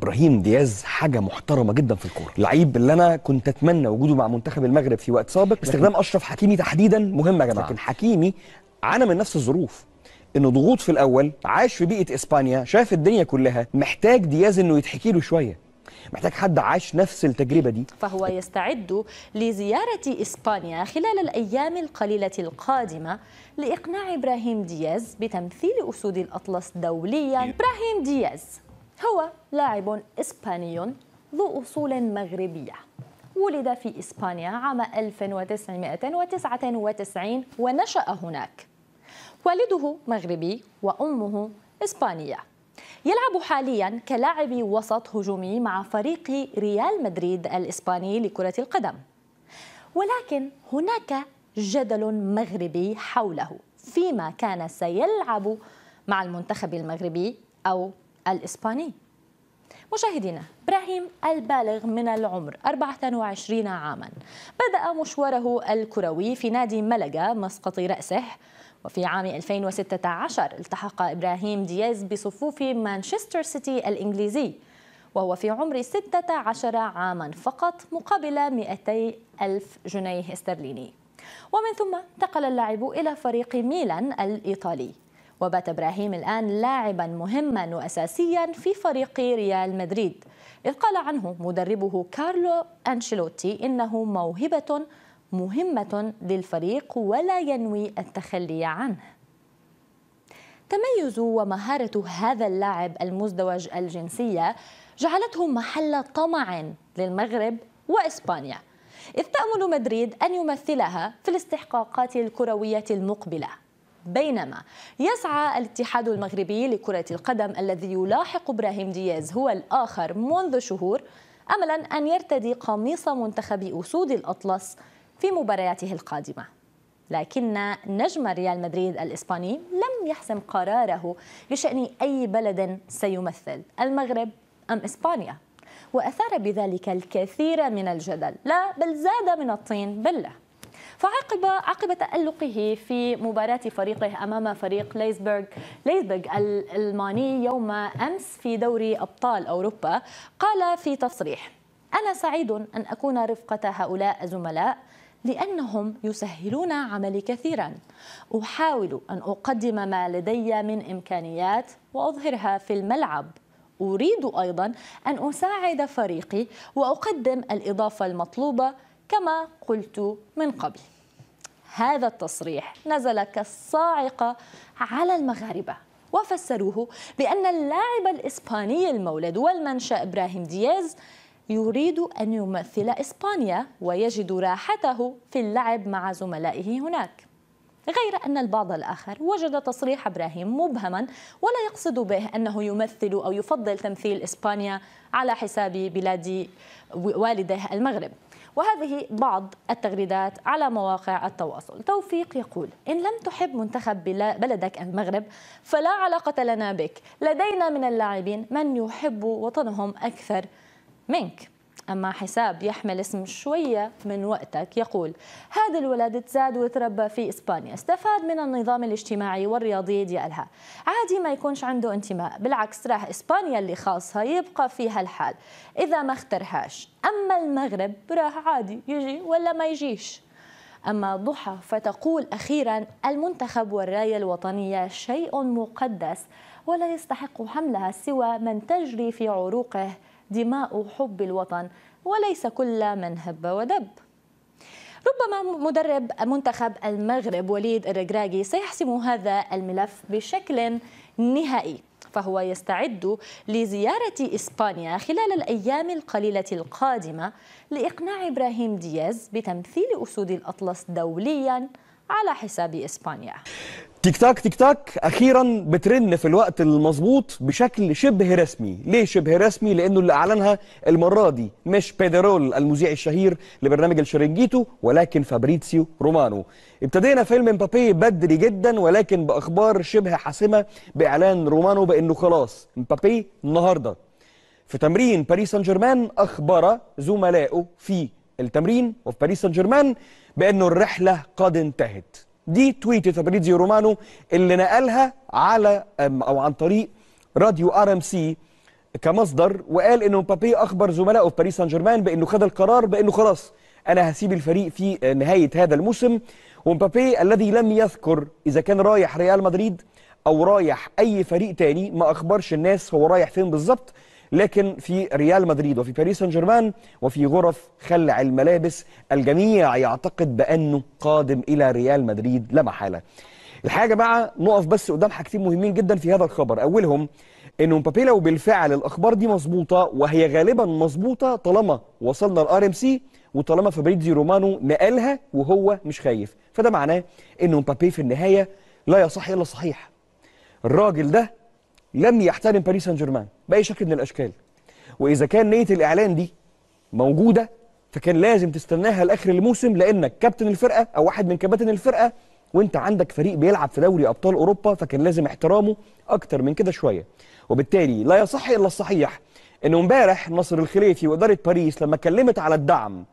إبراهيم دياز حاجة محترمة جدا في الكورة. لعيب اللي أنا كنت أتمنى وجوده مع منتخب المغرب في وقت سابق. استخدام أشرف حكيمي تحديدا مهم يا جماعة. لكن حكيمي عانى من نفس الظروف. إنه ضغوط في الأول عاش في بيئة إسبانيا شاف الدنيا كلها محتاج دياز إنه يتحكي له شوية. محتاج حد عاش نفس التجربة دي. فهو يستعد لزيارة إسبانيا خلال الأيام القليلة القادمة لإقناع إبراهيم دياز بتمثيل أسود الأطلس دوليا. إبراهيم دياز. هو لاعب إسباني ذو أصول مغربية. ولد في إسبانيا عام 1999 ونشأ هناك. والده مغربي وأمه إسبانية. يلعب حاليا كلاعب وسط هجومي مع فريق ريال مدريد الإسباني لكرة القدم. ولكن هناك جدل مغربي حوله فيما كان سيلعب مع المنتخب المغربي أو الإسباني. مشاهدينا إبراهيم البالغ من العمر 24 عاما. بدأ مشواره الكروي في نادي ملقا مسقط رأسه. وفي عام 2016 التحق إبراهيم دياز بصفوف مانشستر سيتي الإنجليزي. وهو في عمر 16 عاما فقط مقابل 200 ألف جنيه استرليني. ومن ثم انتقل اللاعب إلى فريق ميلان الإيطالي. وبات إبراهيم الآن لاعبا مهما وأساسيا في فريق ريال مدريد. إذ قال عنه مدربه كارلو أنشيلوتي إنه موهبة مهمة للفريق ولا ينوي التخلي عنه. تميز ومهارة هذا اللاعب المزدوج الجنسية جعلته محل طمع للمغرب وإسبانيا. إذ تأمل مدريد أن يمثلها في الاستحقاقات الكروية المقبلة. بينما يسعى الاتحاد المغربي لكرة القدم الذي يلاحق إبراهيم دياز هو الآخر منذ شهور أملا أن يرتدي قميص منتخب أسود الأطلس في مبارياته القادمة. لكن نجم ريال مدريد الإسباني لم يحسم قراره بشأن أي بلد سيمثل المغرب أم إسبانيا؟ وأثار بذلك الكثير من الجدل. لا بل زاد من الطين. بلة فعقب عقب تألقه في مباراة فريقه أمام فريق ليزبرغ. ليزبرغ الألماني يوم أمس في دوري أبطال أوروبا قال في تصريح أنا سعيد أن أكون رفقة هؤلاء الزملاء لأنهم يسهلون عملي كثيرا. أحاول أن أقدم ما لدي من إمكانيات وأظهرها في الملعب. أريد أيضا أن أساعد فريقي وأقدم الإضافة المطلوبة كما قلت من قبل. هذا التصريح نزل كالصاعقة على المغاربة وفسروه بأن اللاعب الإسباني المولد والمنشأ إبراهيم دياز يريد أن يمثل إسبانيا ويجد راحته في اللعب مع زملائه هناك. غير أن البعض الآخر وجد تصريح إبراهيم مبهما ولا يقصد به أنه يمثل أو يفضل تمثيل إسبانيا على حساب بلاد والده المغرب. وهذه بعض التغريدات على مواقع التواصل. توفيق يقول إن لم تحب منتخب بلدك المغرب فلا علاقة لنا بك. لدينا من اللاعبين من يحب وطنهم أكثر منك. أما حساب يحمل اسم شوية من وقتك يقول هذا الولد تزاد وتربى في إسبانيا استفاد من النظام الاجتماعي والرياضي ديالها. عادي ما يكونش عنده انتماء بالعكس راح إسبانيا اللي خاصها يبقى فيها الحال. إذا ما اخترهاش أما المغرب راح عادي يجي ولا ما يجيش. أما ضحى فتقول أخيرا المنتخب والراية الوطنية شيء مقدس ولا يستحق حملها سوى من تجري في عروقه دماء حب الوطن وليس كل من هب ودب. ربما مدرب منتخب المغرب وليد الركراكي سيحسم هذا الملف بشكل نهائي فهو يستعد لزيارة إسبانيا خلال الأيام القليلة القادمة لإقناع إبراهيم دياز بتمثيل أسود الأطلس دولياً على حساب إسبانيا. tick tock tick tock أخيرا بترن في الوقت المظبوط بشكل شبه رسمي. ليه شبه رسمي؟ لأنه اللي أعلنها المرة دي مش بيدريرول المذيع الشهير لبرنامج الشرنجيتو ولكن فابريتسيو رومانو. ابتدينا فيلم مبابي بدري جدا ولكن بأخبار شبه حاسمة بإعلان رومانو بأنه خلاص مبابي النهارده. في تمرين باريس سان جيرمان أخبر زملائه في التمرين وفي باريس سان جيرمان بأنه الرحلة قد انتهت. دي تويتة فابريزيو رومانو اللي نقلها على أو عن طريق راديو RMC كمصدر وقال إنه مبابي أخبر زملائه في باريس سان جيرمان بإنه خد القرار بإنه خلاص أنا هسيب الفريق في نهاية هذا الموسم. ومبابي الذي لم يذكر إذا كان رايح ريال مدريد أو رايح أي فريق تاني ما أخبرش الناس هو رايح فين بالظبط. لكن في ريال مدريد وفي باريس سان جيرمان وفي غرف خلع الملابس الجميع يعتقد بأنه قادم إلى ريال مدريد لا محالة. الحقيقة يا جماعة نقف بس قدام حاجتين مهمين جدا في هذا الخبر، أولهم انه مبابي لو بالفعل الأخبار دي مظبوطة وهي غالبا مظبوطة طالما وصلنا ال RMC وطالما فابريزيو رومانو نقلها وهو مش خايف، فده معناه انه مبابي في النهاية لا يصح إلا الصحيح. الراجل ده لم يحترم باريس سان جيرمان بأي شكل من الأشكال. وإذا كان نية الإعلان دي موجودة فكان لازم تستناها لآخر الموسم لانك كابتن الفرقة أو واحد من كباتن الفرقة وأنت عندك فريق بيلعب في دوري أبطال أوروبا فكان لازم احترامه أكتر من كده شوية. وبالتالي لا يصح إلا الصحيح إنه امبارح نصر الخليفي وإدارة باريس لما اتكلمت على الدعم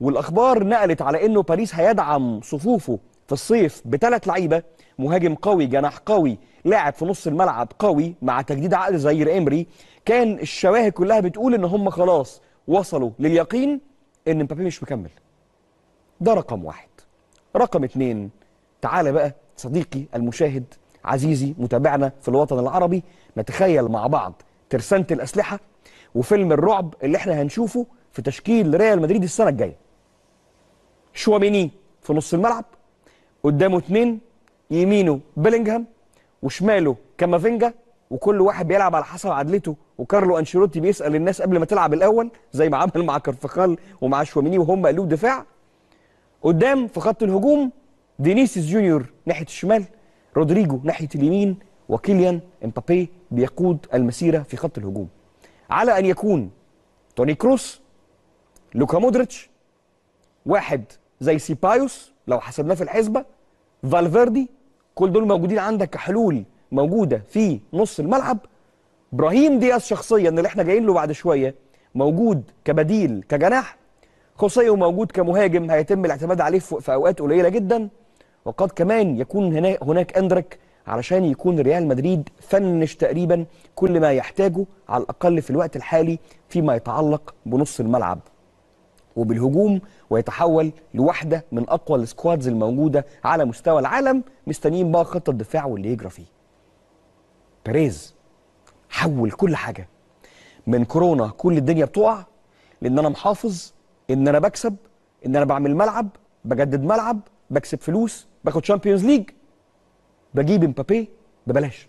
والأخبار نقلت على إنه باريس هيدعم صفوفه في الصيف بثلاث لعيبة مهاجم قوي جناح قوي لاعب في نص الملعب قوي مع تجديد عقد زير امري كان الشواهد كلها بتقول إن هم خلاص وصلوا لليقين إن مبابي مش مكمل. ده رقم واحد. رقم اتنين تعالى بقى صديقي المشاهد عزيزي متابعنا في الوطن العربي نتخيل مع بعض ترسانة الأسلحة وفيلم الرعب اللي إحنا هنشوفه في تشكيل ريال مدريد السنة الجاية. شواميني في نص الملعب قدامه اتنين يمينه بيلينغهام وشماله كامافينجا وكل واحد بيلعب على حسب عدلته. وكارلو أنشيلوتي بيسأل الناس قبل ما تلعب الأول زي ما عمل مع كارفخال ومع شواميني وهم قلوب دفاع. قدام في خط الهجوم فينيسيوس جونيور ناحية الشمال رودريجو ناحية اليمين وكيليان إمبابي بيقود المسيرة في خط الهجوم. على أن يكون توني كروس لوكا مودريتش واحد زي سيبايوس لو حسبناه في الحسبة فالفيردي كل دول موجودين عندك كحلول موجودة في نص الملعب. إبراهيم دياز شخصيا اللي إحنا جايين له بعد شوية موجود كبديل كجناح. خوسيو موجود كمهاجم هيتم الاعتماد عليه في أوقات قليلة جدا. وقد كمان يكون هنا هناك اندرك علشان يكون ريال مدريد فنش تقريبا كل ما يحتاجه على الأقل في الوقت الحالي فيما يتعلق بنص الملعب. وبالهجوم ويتحول لواحده من أقوى السكوادز الموجودة على مستوى العالم مستنيين بقى خط الدفاع واللي يجرى فيه. بيريز حول كل حاجة من كورونا كل الدنيا بتقع لأن أنا محافظ إن أنا بكسب إن أنا بعمل ملعب بجدد ملعب بكسب فلوس باخد Champions League بجيب امبابي ببلاش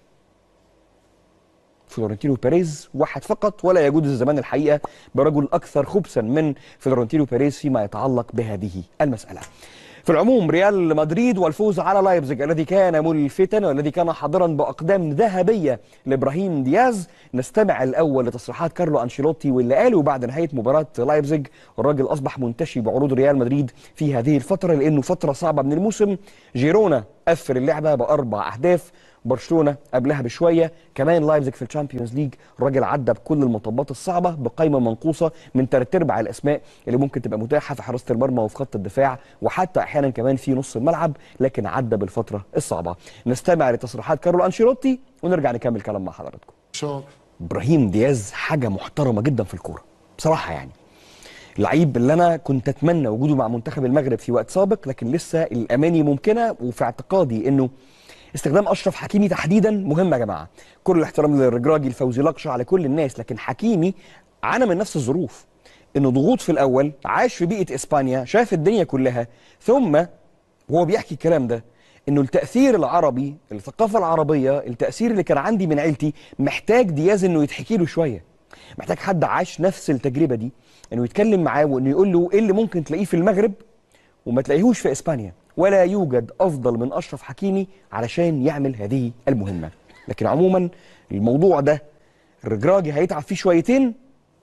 فلورنتينو بيريز واحد فقط ولا يجوز الزمان الحقيقة برجل أكثر خبثا من فلورنتينو بيريز فيما يتعلق بهذه المسألة. في العموم ريال مدريد والفوز على لايبزيج الذي كان ملفتا والذي كان حاضرا بأقدام ذهبية لإبراهيم دياز. نستمع الأول لتصريحات كارلو أنشيلوتي واللي قاله بعد نهاية مباراة لايبزيج الراجل أصبح منتشي بعروض ريال مدريد في هذه الفترة لأنه فترة صعبة من الموسم. جيرونا قفل اللعبة بأربع أهداف. برشلونة قبلها بشوية. كمان لايبزيج في ال Champions League الراجل عدى بكل المطبات الصعبة بقائمه منقوصة من ثلاث أرباع الأسماء اللي ممكن تبقى متاحة في حراسة المرمى وفي خط الدفاع. وحتى أحيانا كمان في نص الملعب لكن عدى بالفترة الصعبة. نستمع لتصريحات كارلو أنشيلوتي ونرجع نكمل كلام مع حضراتكم. إبراهيم دياز حاجة محترمة جدا في الكورة بصراحة يعني. لعيب اللي أنا كنت أتمنى وجوده مع منتخب المغرب في وقت سابق لكن لسه الأماني ممكنة وفي اعتقادي إنه استخدام أشرف حكيمي تحديدا مهم يا جماعة. كل الاحترام للرجراجي الفوزي لقشة على كل الناس لكن حكيمي عانى من نفس الظروف. انه ضغوط في الأول عاش في بيئة إسبانيا شاف الدنيا كلها ثم وهو بيحكي الكلام ده إنه التأثير العربي الثقافة العربية التأثير اللي كان عندي من عيلتي محتاج دياز إنه يتحكي له شوية. محتاج حد عاش نفس التجربة دي إنه يتكلم معاه وإنه يقول له إيه اللي ممكن تلاقيه في المغرب وما تلاقيهوش في إسبانيا ولا يوجد أفضل من أشرف حكيمي علشان يعمل هذه المهمة. لكن عموما الموضوع ده الرجراجي هيتعب فيه شويتين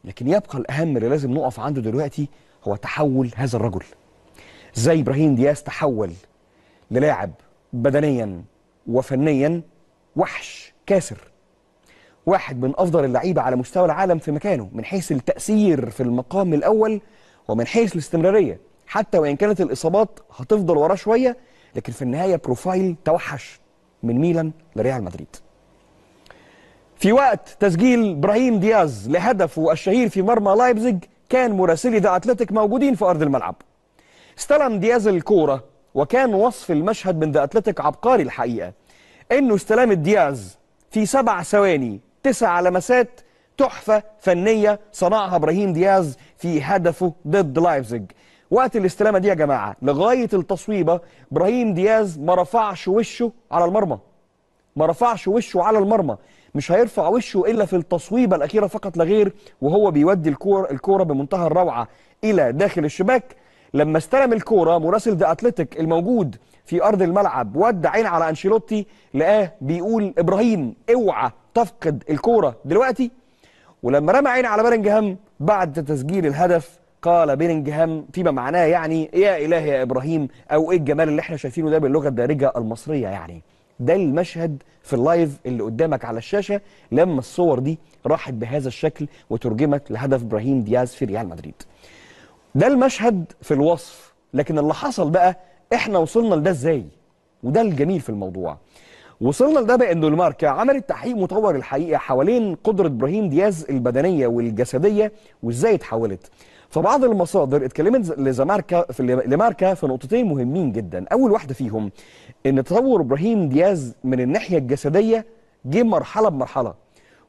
لكن يبقى الأهم اللي لازم نقف عنده دلوقتي هو تحول هذا الرجل. زي إبراهيم دياز تحول للاعب بدنيا وفنيا وحش كاسر. واحد من أفضل اللعيبة على مستوى العالم في مكانه من حيث التأثير في المقام الأول ومن حيث الاستمرارية. حتى وإن كانت الإصابات هتفضل وراه شوية لكن في النهاية profile توحش من ميلان لريال مدريد. في وقت تسجيل إبراهيم دياز لهدفه الشهير في مرمى لايبزيج كان مراسلي The Athletic موجودين في أرض الملعب. استلم دياز الكورة وكان وصف المشهد من ذا أتلتيك عبقري الحقيقة. إنه استلام دياز في سبع ثواني تسع لمسات تحفة فنية صنعها إبراهيم دياز في هدفه ضد لايبزيج. وقت الاستلامة دي يا جماعة لغاية التصويبة إبراهيم دياز ما رفعش وشه على المرمى. ما رفعش وشه على المرمى. مش هيرفع وشه إلا في التصويبة الأخيرة فقط لا غير وهو بيودي الكوره الكورة بمنتهى الروعة إلى داخل الشباك. لما استلم الكورة مراسل The Athletic الموجود في أرض الملعب ودى عين على أنشيلوتي لقاه بيقول إبراهيم اوعى تفقد الكورة دلوقتي. ولما رمى عين على بيرنجهام بعد تسجيل الهدف قال بيرنجهام فيما معناه يعني يا إلهي يا إبراهيم أو إيه الجمال اللي إحنا شايفينه ده باللغة الدارجة المصرية يعني. ده المشهد في ال live اللي قدامك على الشاشة لما الصور دي راحت بهذا الشكل وترجمت لهدف إبراهيم دياز في ريال مدريد. ده المشهد في الوصف لكن اللي حصل بقى إحنا وصلنا لده إزاي؟ وده الجميل في الموضوع. وصلنا لده بانه الماركه عملت تحقيق مطور الحقيقة حوالين قدرة إبراهيم دياز البدنية والجسدية وإزاي اتحولت؟ فبعض المصادر اتكلمت لزماركا في لماركا في نقطتين مهمين جدا. أول واحدة فيهم إن تطور إبراهيم دياز من الناحية الجسدية جه مرحلة بمرحلة.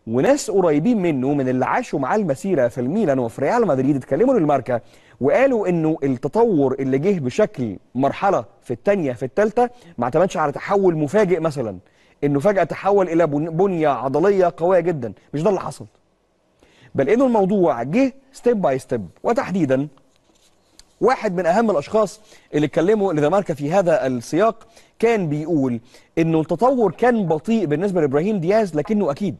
وناس قريبين منه من اللي عاشوا معاه المسيرة في الميلان وفي ريال مدريد اتكلموا للماركا وقالوا إنه التطور اللي جه بشكل مرحلة في الثانية في الثالثه ما اعتمدش على تحول مفاجئ مثلا. إنه فجأة تحول إلى بن- بنية عضلية قوية جدا. مش ده اللي حصل. بل إنه الموضوع جه step by step وتحديدا واحد من أهم الأشخاص اللي اتكلموا لذا في هذا السياق كان بيقول إنه التطور كان بطيء بالنسبة لإبراهيم دياز لكنه أكيد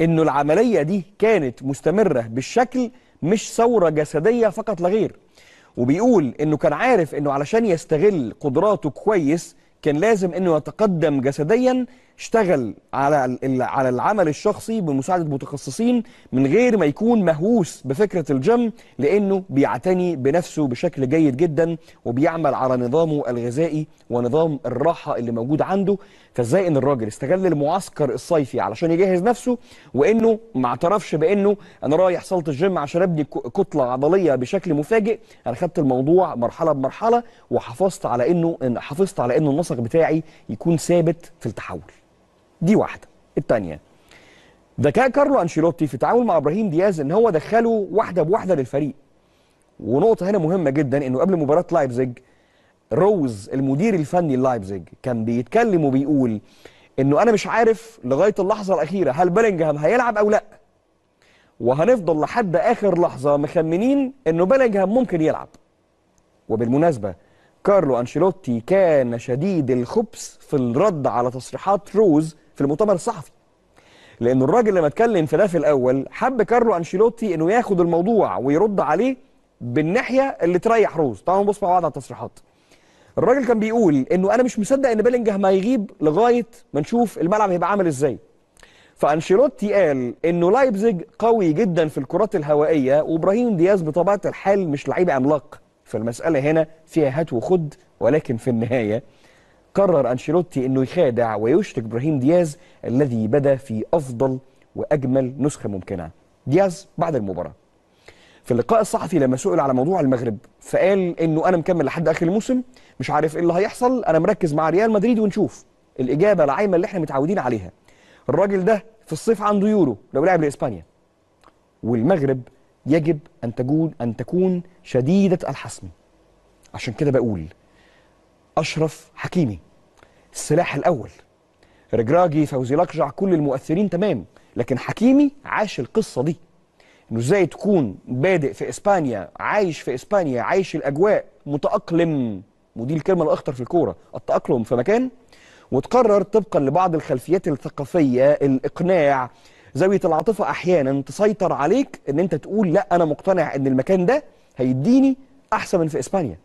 إنه العملية دي كانت مستمرة بالشكل مش ثورة جسدية فقط لا غير. وبيقول إنه كان عارف إنه علشان يستغل قدراته كويس كان لازم إنه يتقدم جسديا اشتغل على على العمل الشخصي بمساعدة متخصصين من غير ما يكون مهووس بفكرة الجيم لأنه بيعتني بنفسه بشكل جيد جدا وبيعمل على نظامه الغذائي ونظام الراحة اللي موجود عنده. فازاي إن الراجل استغل المعسكر الصيفي علشان يجهز نفسه وإنه ما اعترفش بإنه أنا رايح صالة الجيم عشان أبني كتلة عضلية بشكل مفاجئ؟ أنا خدت الموضوع مرحلة بمرحلة وحافظت على إنه حافظت على إنه النسق بتاعي يكون ثابت في التحول. دي واحدة. الثانية ذكاء كارلو أنشيلوتي في التعامل مع إبراهيم دياز إن هو دخله واحدة بواحدة للفريق. ونقطة هنا مهمة جدا إنه قبل مباراة لايبزيج روز المدير الفني لايبزيج كان بيتكلم وبيقول إنه أنا مش عارف لغاية اللحظة الأخيرة هل بيلينجهام هيلعب أو لأ. وهنفضل لحد آخر لحظة مخمنين إنه بيلينجهام ممكن يلعب. وبالمناسبة كارلو أنشيلوتي كان شديد الخبث في الرد على تصريحات روز في المؤتمر الصحفي. لأن الراجل لما اتكلم في ده في الأول حب كارلو أنشيلوتي إنه ياخد الموضوع ويرد عليه بالناحية اللي تريح روز. طبعا بص مع بعض على التصريحات. الراجل كان بيقول إنه أنا مش مصدق إن بيلينجهام هيغيب لغاية ما نشوف الملعب هيبقى عامل إزاي. فأنشيلوتي قال إنه لايبزيج قوي جدا في الكرات الهوائية وإبراهيم دياز بطبيعة الحال مش لعيب عملاق. فالمسألة هنا فيها هات وخد ولكن في النهاية قرر أنشيلوتي إنه يخادع ويشرك إبراهيم دياز الذي بدا في أفضل وأجمل نسخة ممكنة. دياز بعد المباراة. في اللقاء الصحفي لما سئل على موضوع المغرب فقال إنه أنا مكمل لحد آخر الموسم مش عارف إيه اللي هيحصل أنا مركز مع ريال مدريد ونشوف الإجابة العايمة اللي إحنا متعودين عليها. الراجل ده في الصيف عنده يورو لو لعب لإسبانيا. والمغرب يجب أن تكون أن تكون شديدة الحسم. عشان كده بقول أشرف حكيمي. السلاح الأول. رجراجي فوزي لقجع كل المؤثرين تمام لكن حكيمي عاش القصة دي. إنه إزاي تكون بادئ في إسبانيا عايش في إسبانيا عايش الأجواء متأقلم. ودي الكلمة الأخطر في الكورة التأقلم في مكان وتقرر طبقا لبعض الخلفيات الثقافية الإقناع. زاوية العاطفة أحيانا تسيطر عليك إن أنت تقول لا أنا مقتنع إن المكان ده هيديني أحسن من في إسبانيا.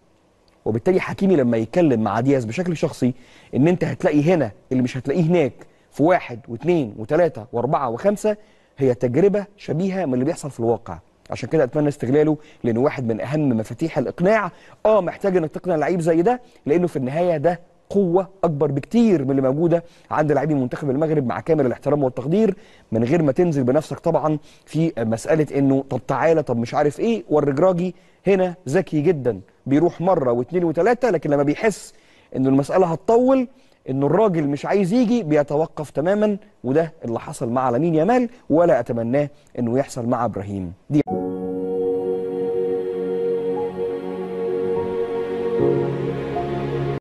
وبالتالي حكيمي لما يتكلم مع دياز بشكل شخصي إن أنت هتلاقي هنا اللي مش هتلاقيه هناك في واحد واثنين وثلاثة وأربعة وخمسة هي تجربة شبيهة من اللي بيحصل في الواقع. عشان كده أتمنى استغلاله لأنه واحد من أهم مفاتيح الإقناع. آه محتاج إنك تقنع لعيب زي ده لأنه في النهاية ده قوة أكبر بكتير من اللي موجودة عند لاعبي منتخب المغرب مع كامل الاحترام والتقدير. من غير ما تنزل بنفسك طبعا في مسألة إنه طب تعالى طب مش عارف إيه. والرجراجي هنا ذكي جدا. بيروح مرة واثنين وثلاثة لكن لما بيحس إنه المسألة هتطول إنه الراجل مش عايز يجي بيتوقف تماما وده اللي حصل مع لامين يامال ولا أتمناه إنه يحصل مع إبراهيم. دي